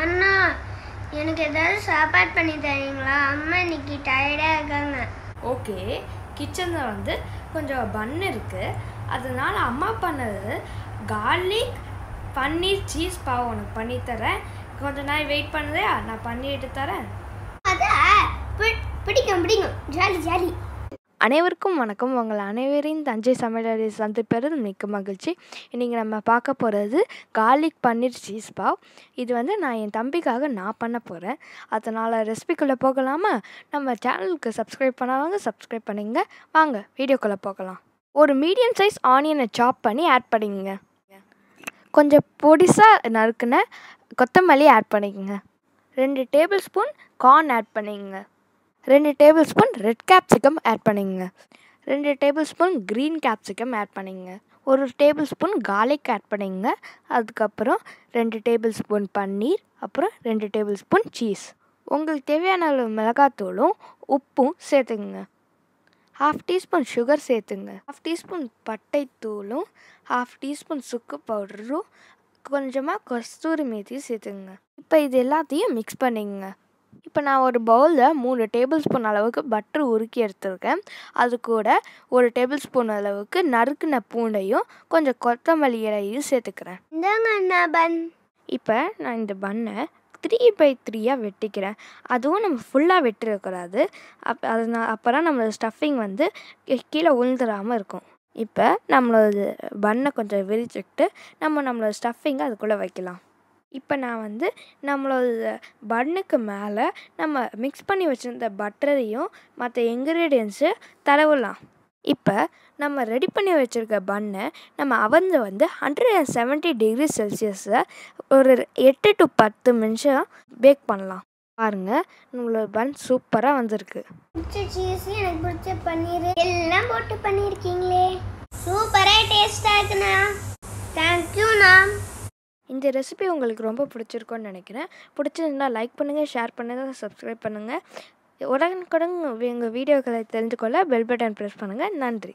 அண்ணா எனக்கு ஏதாவது சாப்பாடு பண்ணி தரீங்களா? அம்மா இன்னைக்கு டயர்டாக இருக்காங்க. ஓகே கிச்சனில் வந்து கொஞ்சம் பன் இருக்குது அதனால அம்மா பண்ணது கார்லிக் பன்னீர் சீஸ் பாவ் உனக்கு பண்ணி தரேன். கொஞ்ச நாள் வெயிட் பண்ணுறியா? நான் பண்ணிட்டு தரேன். அதான் பி- பிடிக்கும் பிடிக்கும். Jolly jolly. அனைவருக்கும் வணக்கம். உங்கள் அனைவரையும் தஞ்சை சமையலறை சந்திப்பது மிக்க மகிழ்ச்சி. இன்றைக்கி நம்ம பார்க்க போகிறது கார்லிக் பன்னீர் சீஸ் பாவ். இது வந்து நான் என் தம்பிக்காக நான் பண்ண போகிறேன் அதனால் ரெசிபிக்குள்ளே போகலாமா? நம்ம சேனலுக்கு சப்ஸ்கிரைப் பண்ணாதவங்க சப்ஸ்கிரைப் பண்ணிங்க வாங்க வீடியோக்குள்ளே போகலாம். ஒரு மீடியம் சைஸ் ஆனியனை சாப் பண்ணி ஆட் பண்ணிக்கங்க. கொஞ்சம் பொடிசாக நறுக்குன கொத்தமல்லி ஆட் பண்ணிக்கங்க. ரெண்டு டேபிள் ஸ்பூன் கார்ன் ஆட் பண்ணிக்கங்க. ரெண்டு tablespoon red capsicum add பண்ணிங்க. ரெண்டு tablespoon green capsicum add பண்ணிங்க. ஒரு டேபிள் ஸ்பூன் கார்லிக் ஆட் பண்ணிங்க. அதுக்கப்புறம் ரெண்டு டேபிள் ஸ்பூன் பன்னீர் அப்புறம் ரெண்டு டேபிள் ஸ்பூன் சீஸ். உங்களுக்கு தேவையான அளவு மிளகாத்தூளும் உப்பும் சேர்த்துக்குங்க. ஹாஃப் டீஸ்பூன் சுகர் சேர்த்துங்க. ஹாஃப் டீஸ்பூன் பட்டைத்தூளும் ஹாஃப் டீஸ்பூன் சுக்கு பவுடரும் கொஞ்சமாக கஸ்தூரி மேத்தியும் சேர்த்துங்க இப்போ இது எல்லாத்தையும் மிக்ஸ் பண்ணிக்கங்க இப்போ நான் ஒரு பவுலில் மூணு டேபிள் ஸ்பூன் அளவுக்கு பட்டர் உருக்கி எடுத்திருக்கேன். அது கூட ஒரு டேபிள் ஸ்பூன் அளவுக்கு நறுக்குன பூண்டையும் கொஞ்சம் கொத்தமல்லி இலையும் சேர்த்துக்கிறேன். இந்தாங்க பன் இப்போ நான் இந்த பண்ணை த்ரீ பை த்ரீயாக வெட்டிக்கிறேன். அதுவும் நம்ம ஃபுல்லாக வெட்டிடக்கூடாது அப் அதனால் அப்போ தான் நம்மளோட ஸ்டஃபிங் வந்து கீழே உழுந்துடாமல் இருக்கும். இப்போ நம்மளோட பண்ணை கொஞ்சம் விரிச்சுக்கிட்டு நம்ம நம்மளோட ஸ்டஃபிங்கை அதுக்குள்ளே வைக்கலாம். இப்போ நான் வந்து நம்மளோட பன்னுக்கு மேலே நம்ம மிக்ஸ் பண்ணி வச்சுருந்த பட்டரையும் மற்ற இன்க்ரீடியன்ஸு தடவலாம். இப்போ நம்ம ரெடி பண்ணி வச்சுருக்க பன்னை நம்ம அவந்து வந்து ஹண்ட்ரட் அண்ட் செவன்ட்டி டிகிரி செல்சியஸில் ஒரு எட்டு டு பத்து நிமிஷம் பேக் பண்ணலாம். பாருங்கள் நம்மளோட பன் சூப்பராக வந்திருக்கு. பிடிச்ச சீஸ் எனக்கு பிடிச்ச பன்னீர் எல்லாம் போட்டு பண்ணியிருக்கீங்களே சூப்பராக டேஸ்டாக இருக்குண்ணா இந்த ரெசிபி உங்களுக்கு ரொம்ப பிடிச்சிருக்கும்னு நினைக்கிறேன். பிடிச்சிருந்தா லைக் பண்ணுங்கள் ஷேர் பண்ணுங்கள் சப்ஸ்கிரைப் பண்ணுங்கள் உடனுக்குடன் எங்கள் வீடியோக்களை தெரிஞ்சுக்கொள்ள பெல் பட்டன் ப்ரெஸ் பண்ணுங்கள் நன்றி.